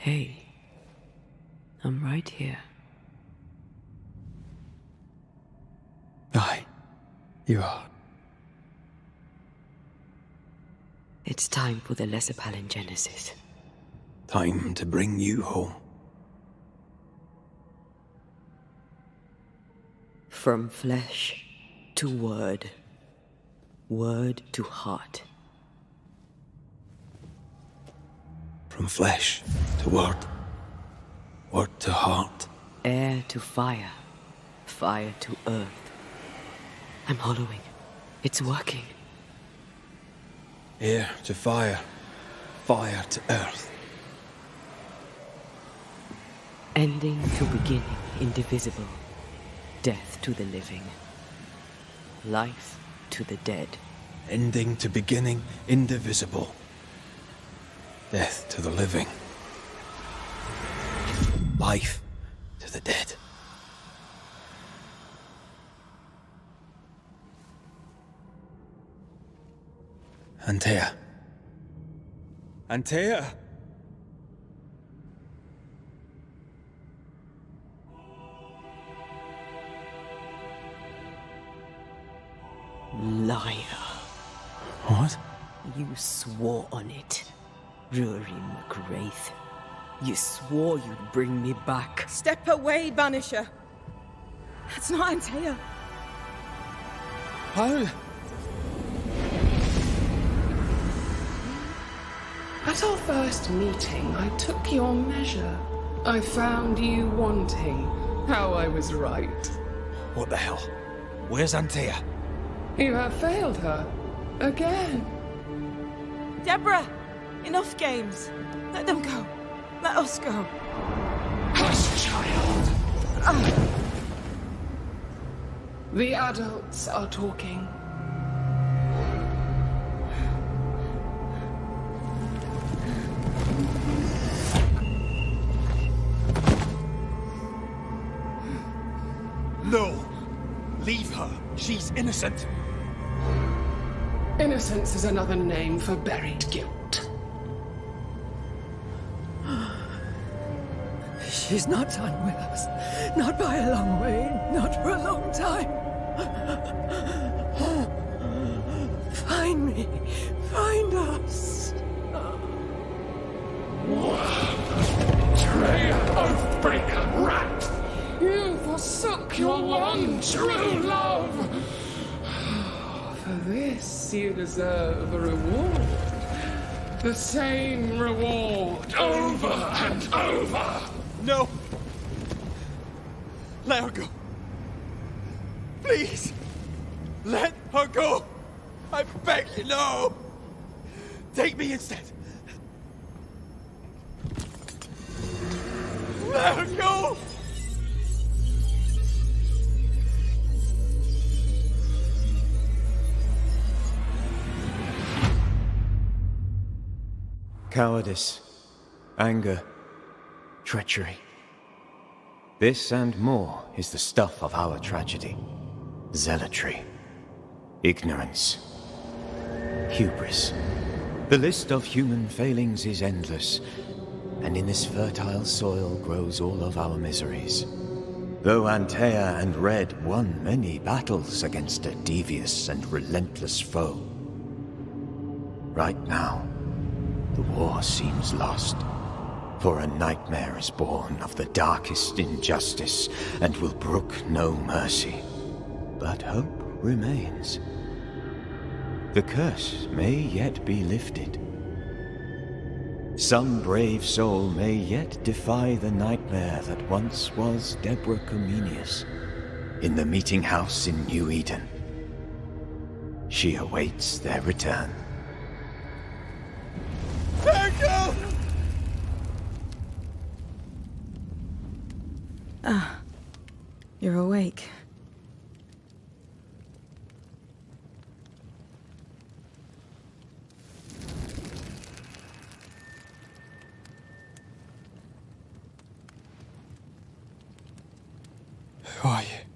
Hey, I'm right here. Aye, you are. It's time for the Lesser Palingenesis. Time to bring you home. From flesh to word, word to heart. From flesh word, word to heart. Air to fire, fire to earth. I'm hollowing. It's working. Air to fire, fire to earth. Ending to beginning, indivisible. Death to the living. Life to the dead. Ending to beginning, indivisible. Death to the living. Life to the dead. Antea. Antea! Liar. What? You swore on it. Rory mac Raith. You swore you'd bring me back. Step away, Banisher. That's not Antea. How? At our first meeting, I took your measure. I found you wanting. How I was right. What the hell? Where's Antea? You have failed her. Again. Deborah! Enough games. Let them go. Let us go. Hush, child. The adults are talking. No! Leave her. She's innocent. Innocence is another name for buried guilt. She's not done with us. Not by a long way. Not for a long time. Find me. Find us. Traitor, oathbreaker, rat! You forsook your one true love! For this you deserve a reward. The same reward over and over! No! Let her go. Please! Let her go! I beg you, no! Take me instead! Let her go! Cowardice, anger, treachery. This and more is the stuff of our tragedy. Zealotry, ignorance, hubris. The list of human failings is endless, and in this fertile soil grows all of our miseries. Though Antea and Red won many battles against a devious and relentless foe, right now, the war seems lost. For a nightmare is born of the darkest injustice and will brook no mercy. But hope remains. The curse may yet be lifted. Some brave soul may yet defy the nightmare that once was Deborah Comenius in the meeting house in New Eden. She awaits their return. Let go! You're awake. Who are you?